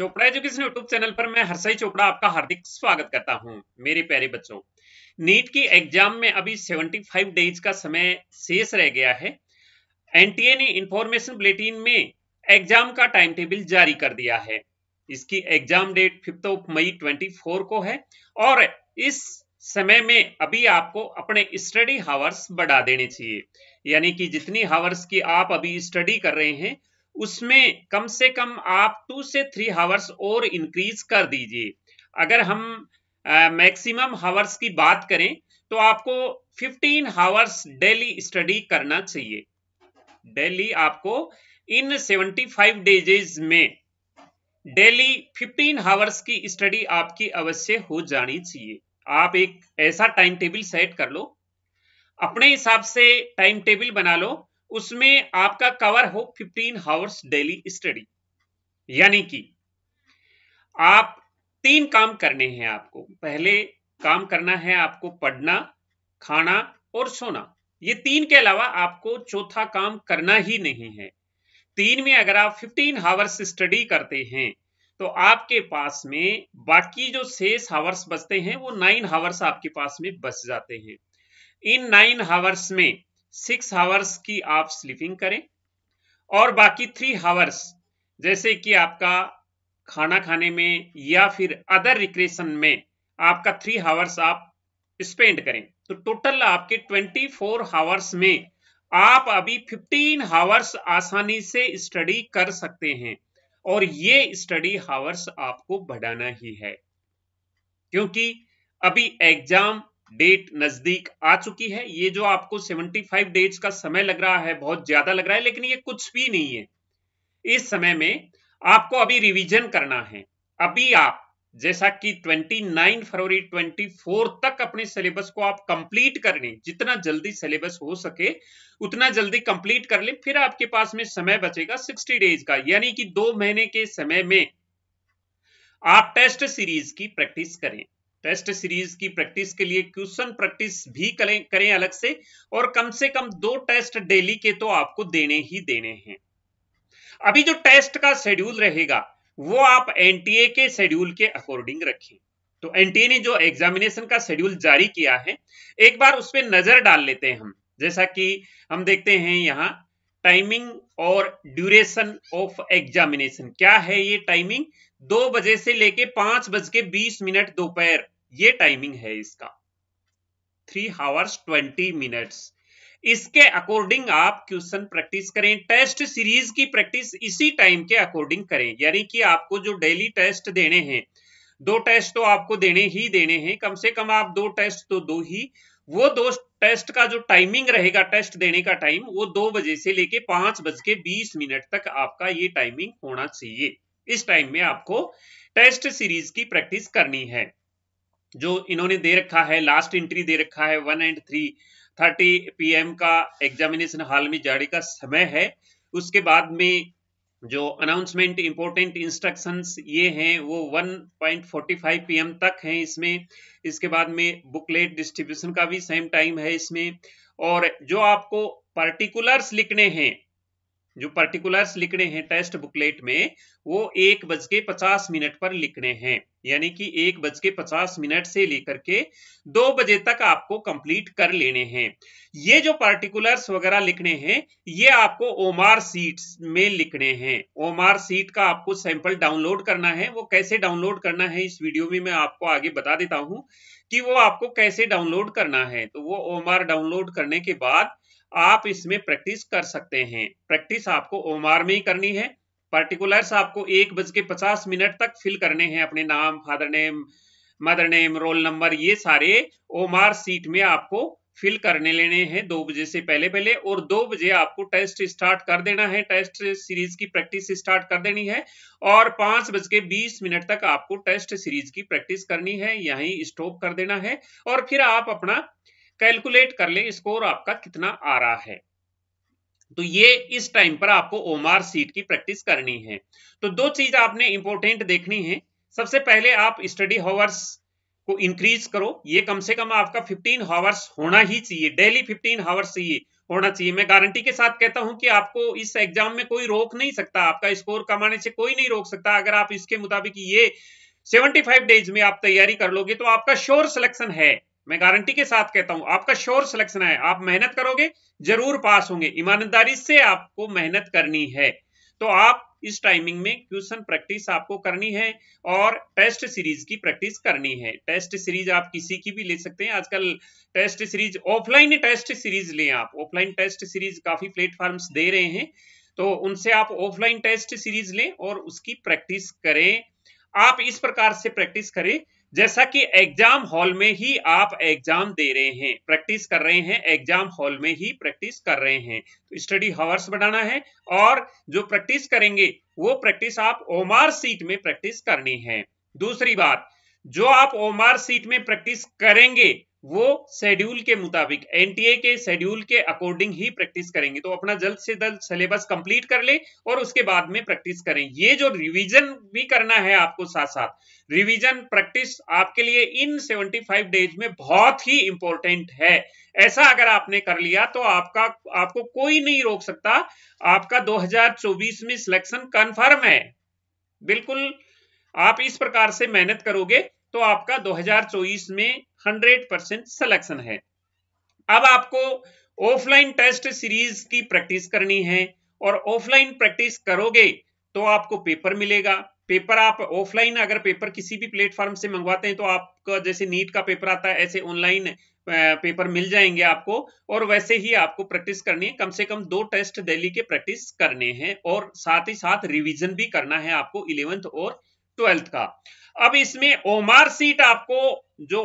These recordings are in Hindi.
चोपड़ा एजुकेशन यूट्यूब चैनल पर मैं हर्षई चोपड़ा आपका हार्दिक स्वागत करता हूँ, मेरे प्यारे बच्चों। नीट की एग्ज़ाम में अभी 75 डेज़ का समय शेष रह गया है। एनटीए ने इंफॉर्मेशन बुलेटिन में एग्ज़ाम का टाइम टेबल जारी कर दिया है। इसकी exam date fifth of May 24 को है और इस समय में अभी आपको अपने स्टडी हावर्स बढ़ा देने चाहिए। यानी कि जितनी हावर्स की आप अभी स्टडी कर रहे हैं उसमें कम से कम आप टू से थ्री हावर्स और इंक्रीज कर दीजिए। अगर हम मैक्सिमम हावर्स की बात करें तो आपको 15 हावर्स डेली स्टडी करना चाहिए। डेली आपको इन 75 डेजेज में डेली 15 हावर्स की स्टडी आपकी अवश्य हो जानी चाहिए। आप एक ऐसा टाइम टेबल सेट कर लो, अपने हिसाब से टाइम टेबल बना लो उसमें आपका कवर हो 15 हावर्स डेली स्टडी यानी कि आप तीन काम करने हैं आपको। पहले काम करना है आपको पढ़ना, खाना और सोना। ये तीन के अलावा आपको चौथा काम करना ही नहीं है। तीन में अगर आप 15 हावर्स स्टडी करते हैं तो आपके पास में बाकी जो शेष हावर्स बचते हैं, वो नाइन हावर्स आपके पास में बच जाते हैं। इन नाइन हावर्स में सिक्स हावर्स की आप स्लीपिंग करें और बाकी थ्री हावर्स जैसे कि आपका खाना खाने में या फिर अदर रिक्रेशन में आपका थ्री हावर्स आप स्पेंड करें। तो टोटल आपके ट्वेंटी फोर हावर्स में आप अभी फिफ्टीन हावर्स आसानी से स्टडी कर सकते हैं और ये स्टडी हावर्स आपको बढ़ाना ही है। क्योंकि अभी एग्ज़ाम डेट नज़दीक आ चुकी है। ये जो आपको 75 डेज़ का समय लग रहा है, बहुत ज़्यादा लग रहा है, लेकिन ये कुछ भी नहीं है। इस समय में आपको अभी रिवीजन करना है। अभी आप, जैसा कि 29 फरवरी 24 तक अपने सिलेबस को आप कंप्लीट कर लें, जितना जल्दी सिलेबस हो सके, उतना जल्दी कंप्लीट कर लें, फिर आपके पास में समय बचेगा 60 डेज़ का। यानी कि दो महीने के समय में आप टेस्ट सीरीज़ की प्रैक्टिस करें। टेस्ट सीरीज़ की प्रैक्टिस के लिए क्वेश्चन प्रैक्टिस भी करें करें अलग से, और कम से कम दो टेस्ट डेली के तो आपको देने ही देने हैं। अभी जो टेस्ट का शेड्यूल रहेगा, वो आप एनटीए के शेड्यूल के अकॉर्डिंग रखें। तो एनटीए ने जो एग्जामिनेशन का शेड्यूल जारी किया है, एक बार उस पर नज़र डाल लेते हैं हम। जैसा कि हम देखते हैं यहाँ टाइमिंग और ड्यूरेशन ऑफ़ एग्जामिनेशन क्या है ये टाइमिंग दो बजे से लेके पाँच बज के बीस मिनट दोपहर। ये टाइमिंग है इसका। थ्री हावर्स ट्वेंटी मिनट्स इसके अकॉर्डिंग आप क्वेश्चन प्रैक्टिस करें। टेस्ट सीरीज़ की प्रैक्टिस इसी टाइम के अकॉर्डिंग करें। यानी कि आपको जो डेली टेस्ट देने हैं, दो टेस्ट तो आपको देने ही देने हैं। कम से कम आप दो टेस्ट तो दो ही वो दो टेस्ट का जो टाइमिंग रहेगा टेस्ट देने का टाइम वो दो बजे से लेके पाँच बज के बीस मिनट तक आपका ये टाइमिंग होना चाहिए। इस टाइम में आपको टेस्ट सीरीज़ की प्रैक्टिस करनी है। जो इन्होंने दे रखा है लास्ट एंट्री दे रखा है one and three thirty PM का एग्जामिनेशन हॉल में जारी का समय है। उसके बाद में जो अनाउंसमेंट इंपोर्टेंट इंस्ट्रक्शंस ये हैं, वो 1.45 पीएम तक हैं इसमें। इसके बाद में बुकलेट डिस्ट्रीब्यूशन का भी सेम टाइम है इसमें। और जो आपको पर्टिकुलर्स लिखने हैं जो पर्टिकुलर्स लिखने हैं टेस्ट बुकलेट में, वो एक बज के पचास मिनट पर लिखने हैं। यानी कि एक बज के पचास मिनट से लेकर के दो बजे तक आपको कंप्लीट कर लेने हैं। ये जो पर्टिकुलर्स वगैरह लिखने हैं, ये आपको ओमार सीट में लिखने हैं। ओमार सीट का आपको सैंपल डाउनलोड करना है। वो कैसे डाउनलोड करना है, इस वीडियो में मैं आपको आगे बता देता हूँ कि वो आपको कैसे डाउनलोड करना है। तो वो ओमार डाउनलोड करने के बाद आप इसमें प्रैक्टिस कर सकते हैं। प्रैक्टिस आपको ओमार में ही करनी है। पर्टिकुलर्स आपको एक बज के पचास मिनट तक फिल करने हैं अपने नाम, father name, mother name, roll number, ये सारे ओमार सीट में आपको फिल करने लेने हैं दो बजे से पहले पहले और दो बजे आपको टेस्ट स्टार्ट कर देना है। टेस्ट सीरीज़ की प्रैक्टिस स्टार्ट कर देनी है और पाँच बज के बीस मिनट तक आपको टेस्ट सीरीज़ की प्रैक्टिस करनी है। यहीं स्टॉप कर देना है और फिर आप अपना कैलकुलेट कर ले स्कोर आपका कितना आ रहा है। तो ये इस टाइम पर आपको ओमार सीट की प्रैक्टिस करनी है। तो दो चीज़ आपने इंपोर्टेंट देखनी है। सबसे पहले आप स्टडी हावर्स को इंक्रीज करो। ये कम से कम आपका 15 हावर्स होना ही चाहिए। डेली 15 हावर्स चाहिए, होना चाहिए। मैं गारंटी के साथ कहता हूँ कि आपको इस एग्ज़ाम में कोई रोक नहीं सकता। आपका स्कोर कमाने से कोई नहीं रोक सकता। अगर आप इसके मुताबिक ये 75 डेज़ में आप तैयारी कर लोगे तो आपका श्योर सिलेक्शन है। मैं गारंटी के साथ कहता हूँ, आपका श्योर सिलेक्शन है आप मेहनत करोगे, ज़रूर पास होंगे। ईमानदारी से आपको मेहनत करनी है। तो आप इस टाइमिंग में क्वेश्चन प्रैक्टिस आपको करनी है और टेस्ट सीरीज़ की प्रैक्टिस करनी है। टेस्ट सीरीज़ आप किसी की भी ले सकते हैं। आजकल test series offline test series लें आप। ऑफलाइन टेस्ट सीरीज़ काफ़ी प्लेटफॉर्म्स दे रहे हैं। तो उनसे आप ऑफलाइन टेस्ट सीरीज़ लें और उसकी प्रैक्टिस करें। आप इस प्रकार से प्रैक्टिस करें जैसा कि एग्ज़ाम हॉल में ही आप एग्ज़ाम दे रहे हैं प्रैक्टिस कर रहे हैं एग्ज़ाम हॉल में ही प्रैक्टिस कर रहे हैं। तो स्टडी हावर्स बढ़ाना है और जो प्रैक्टिस करेंगे, वो प्रैक्टिस आप ओमार सीट में प्रैक्टिस करनी है। दूसरी बात, जो आप ओमार सीट में प्रैक्टिस करेंगे वो शेड्यूल के मुताबिक एनटीए के शेड्यूल के अकॉर्डिंग ही प्रैक्टिस करेंगे। तो अपना जल्द से जल्द सिलेबस कंप्लीट कर ले और उसके बाद में प्रैक्टिस करें। ये जो रिवीजन भी करना है आपको साथ साथ रिवीजन प्रैक्टिस आपके लिए इन 75 डेज़ में बहुत ही इंपॉर्टेंट है। ऐसा अगर आपने कर लिया तो आपका, आपको कोई नहीं रोक सकता। आपका 2024 में सिलेक्शन कंफर्म है। बिल्कुल, आप इस प्रकार से मेहनत करोगे तो आपका 2024 में 100 परसेंट सिलेक्शन है। अब आपको ऑफलाइन टेस्ट सीरीज़ की प्रैक्टिस करनी है और ऑफलाइन प्रैक्टिस करोगे तो आपको पेपर मिलेगा। पेपर आप ऑफलाइन अगर पेपर किसी भी प्लेटफॉर्म से मंगवाते हैं तो आपका जैसे नीट का पेपर आता है, ऐसे ऑनलाइन पेपर मिल जाएँगे आपको और वैसे ही आपको प्रैक्टिस करनी है। कम से कम दो टेस्ट दिल्ली के प्रैक्टिस करने हैं और साथ ही साथ रिवीजन भी करना है आपको इलेवेंथ और ट्वेल्थ का। अब इसमें ओमार सीट आपको जो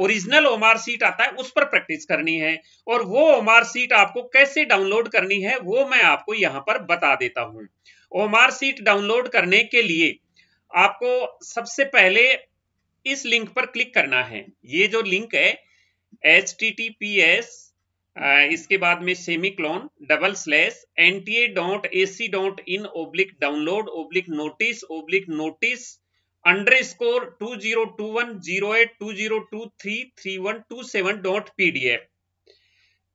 ओरिजिनल ओमार सीट आता है, उस पर प्रैक्टिस करनी है और वो ओमार सीट आपको कैसे डाउनलोड करनी है, वो मैं आपको यहाँ पर बता देता हूँ। ओमार सीट डाउनलोड करने के लिए आपको सबसे पहले इस लिंक पर क्लिक करना है। ये जो लिंक है, H T T P S इसके बाद में semicolon double slash N T A dot A C dot in oblique download oblique notice oblique notice underscore two zero two one zero eight two zero two three three one two seven dot PDF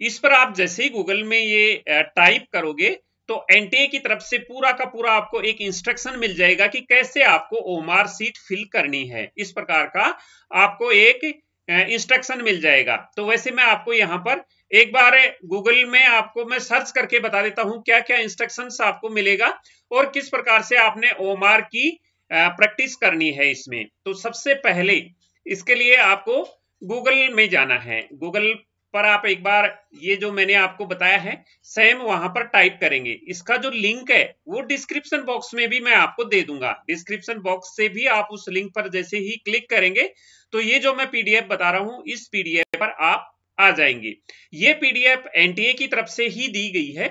इस पर आप जैसे ही गूगल में ये टाइप करोगे तो एनटीए की तरफ़ से पूरा का पूरा आपको एक इंस्ट्रक्शन मिल जाएगा कि कैसे आपको ओमार सीट फिल करनी है। इस प्रकार का आपको एक इंस्ट्रक्शन मिल जाएगा। तो वैसे मैं आपको यहाँ पर एक बार गूगल में आपको मैं सर्च करके बता देता हूँ क्या क्या इंस्ट्रक्शंस आपको मिलेगा और किस प्रकार से आपने ओमार की प्रैक्टिस करनी है इसमें। तो सबसे पहले इसके लिए आपको गूगल में जाना है। गूगल पर आप एक बार ये जो मैंने आपको बताया है सेम वहाँ पर टाइप करेंगे। इसका जो लिंक है, वो डिस्क्रिप्शन बॉक्स में भी मैं आपको दे दूँगा। डिस्क्रिप्शन बॉक्स से भी आप उस लिंक पर जैसे ही क्लिक करेंगे तो ये जो मैं पीडीएफ बता रहा हूँ, इस पीडीएफ पर आप आ जाएँगे। ये पीडीएफ एनटीए की तरफ़ से ही दी गई है।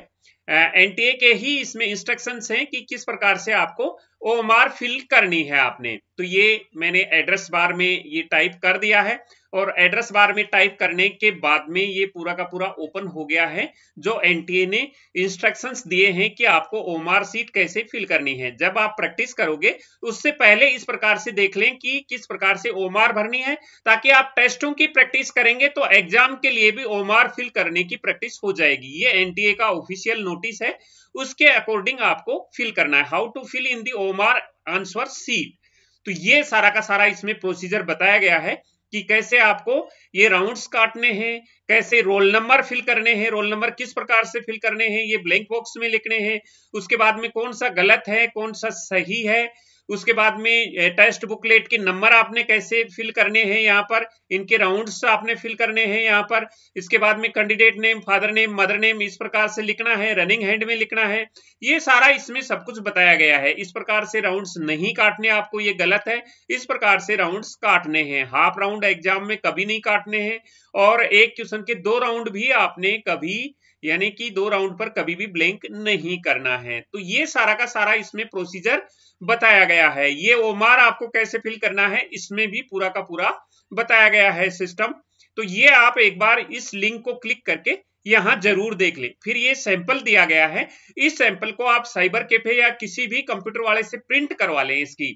एनटीए के ही इसमें इंस्ट्रक्शंस हैं कि किस प्रकार से आपको ओमार फिल करनी है आपने। तो ये मैंने एड्रेस बार में ये टाइप कर दिया है और एड्रेस बार में टाइप करने के बाद में ये पूरा का पूरा ओपन हो गया है, जो एनटीए ने इंस्ट्रक्शंस दिए हैं कि आपको ओमार सीट कैसे फिल करनी है। जब आप प्रैक्टिस करोगे, उससे पहले इस प्रकार से देख लें कि किस प्रकार से ओमार भरनी है, ताकि आप टेस्टों की प्रैक्टिस करेंगे तो एग्ज़ाम के लिए भी ओमार फिल करने की प्रैक्टिस हो जाएगी। ये एनटीए का ऑफिशियल नोटिस है उसके अकॉर्डिंग आपको फिल करना है। How to fill in the OMR answer sheet तो ये सारा का सारा इसमें प्रोसीजर बताया गया है कि कैसे आपको ये राउंड्स काटने हैं, कैसे रोल नंबर फिल करने हैं रोल नंबर किस प्रकार से फिल करने हैं, ये ब्लैंक बॉक्स में लिखने हैं। उसके बाद में कौन सा गलत है, कौन सा सही है उसके बाद में टेस्ट बुकलेट के नंबर आपने कैसे फिल करने हैं यहाँ पर, इनके राउंड्स आपने फिल करने हैं यहाँ पर। इसके बाद में candidate name father name mother name इस प्रकार से लिखना है रनिंग हैंड में लिखना है। ये सारा इसमें सब कुछ बताया गया है। इस प्रकार से राउंड्स नहीं काटने आपको ये गलत है। इस प्रकार से राउंड्स काटने हैं। हाफ़ राउंड एग्ज़ाम में कभी नहीं काटने हैं। और एक क्वेश्चन के दो राउंड भी आपने कभी यानी कि दो राउंड पर कभी भी ब्लैंक नहीं करना है। तो ये सारा का सारा इसमें प्रोसीजर बताया गया है। ये ओमार आपको कैसे फिल करना है, इसमें भी पूरा का पूरा बताया गया है सिस्टम। तो ये आप एक बार इस लिंक को क्लिक करके यहाँ ज़रूर देख ले। फिर ये सैंपल दिया गया है। इस सैंपल को आप साइबर कैफ़े या किसी भी कंप्यूटर वाले से प्रिंट करवा लें इसकी।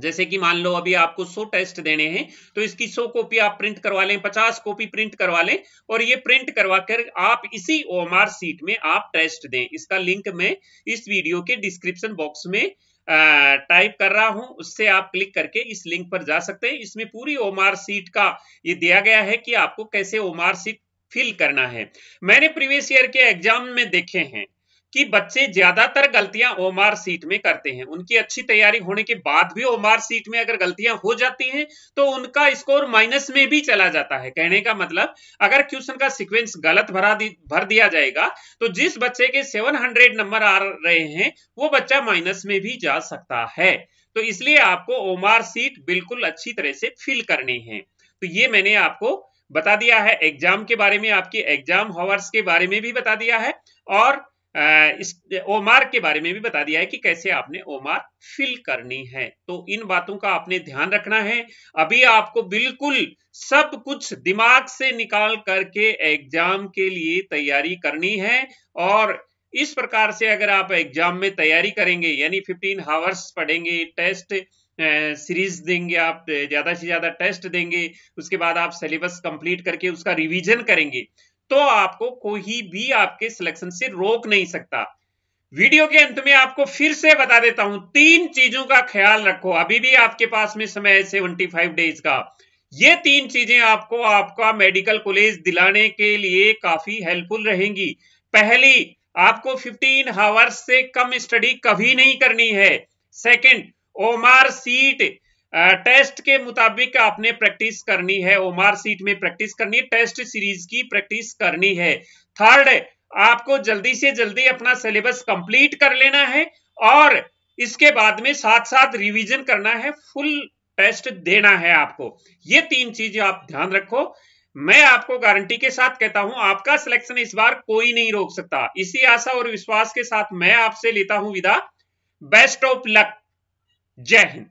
जैसे कि मान लो अभी आपको 100 टेस्ट देने हैं तो इसकी 100 कॉपी आप प्रिंट करवा लें 50 कॉपी प्रिंट करवा लें और ये प्रिंट करवा कर आप इसी ओएमआर सीट में आप टेस्ट दें। इसका लिंक मैं इस वीडियो के डिस्क्रिप्शन बॉक्स में टाइप कर रहा हूँ। उससे आप क्लिक करके इस लिंक पर जा सकते हैं। इसमें पूरी ओमार सीट का ये दिया गया है कि आपको कैसे ओमार सीट फिल करना है। मैंने प्रीवियस ईयर के एग्ज़ाम में देखे हैं। कि बच्चे ज़्यादातर गलतियाँ ओमार सीट में करते हैं। उनकी अच्छी तैयारी होने के बाद भी ओमार सीट में अगर गलतियाँ हो जाती हैं तो उनका स्कोर माइनस में भी चला जाता है। कहने का मतलब अगर क्वेश्चन का सीक्वेंस गलत भरा दी, भर दिया जाएगा तो जिस बच्चे के 700 नंबर आ रहे हैं वो बच्चा माइनस में भी जा सकता है। तो इसलिए आपको ओमार सीट बिल्कुल अच्छी तरह से फिल करनी है। तो ये मैंने आपको बता दिया है। एग्ज़ाम के बारे में आपकी एग्ज़ाम हॉवर्स के बारे में भी बता दिया है। और इस ओमार के बारे में भी बता दिया है कि कैसे आपने ओमार फिल करनी है। तो इन बातों का आपने ध्यान रखना है। अभी आपको बिल्कुल सब कुछ दिमाग से निकाल करके एग्ज़ाम के लिए तैयारी करनी है और इस प्रकार से अगर आप एग्ज़ाम में तैयारी करेंगे, यानी 15 हावर्स पढ़ेंगे, टेस्ट सीरीज़ देंगे आप, ज़्यादा से ज़्यादा टेस्ट देंगे, उसके बाद आप सिलेबस कंप्लीट करके उसका रिवीजन करेंगे तो आपको कोई भी आपके सिलेक्शन से रोक नहीं सकता। वीडियो के अंत में आपको फिर से बता देता हूँ, तीन चीज़ों का ख्याल रखो। अभी भी आपके पास में समय है सेवेंटी फाइव डेज़ का। ये तीन चीज़ें आपको आपका मेडिकल कॉलेज दिलाने के लिए काफ़ी हेल्पफुल रहेंगी। पहली, आपको 15 हावर्स से कम स्टडी कभी नहीं करनी है। सेकंड ओमार सीट टेस्ट के मुताबिक आपने प्रैक्टिस करनी है ओमार सीट में प्रैक्टिस करनी है टेस्ट सीरीज़ की प्रैक्टिस करनी है। थर्ड आपको जल्दी से जल्दी अपना सिलेबस कंप्लीट कर लेना है और इसके बाद में साथ साथ रिवीजन करना है फुल टेस्ट देना है आपको। ये तीन चीज़ें आप ध्यान रखो। मैं आपको गारंटी के साथ कहता हूँ, आपका सिलेक्शन इस बार कोई नहीं रोक सकता। इसी आशा और विश्वास के साथ मैं आपसे लेता हूँ विदा। बेस्ट ऑफ़ लक जय हिंद।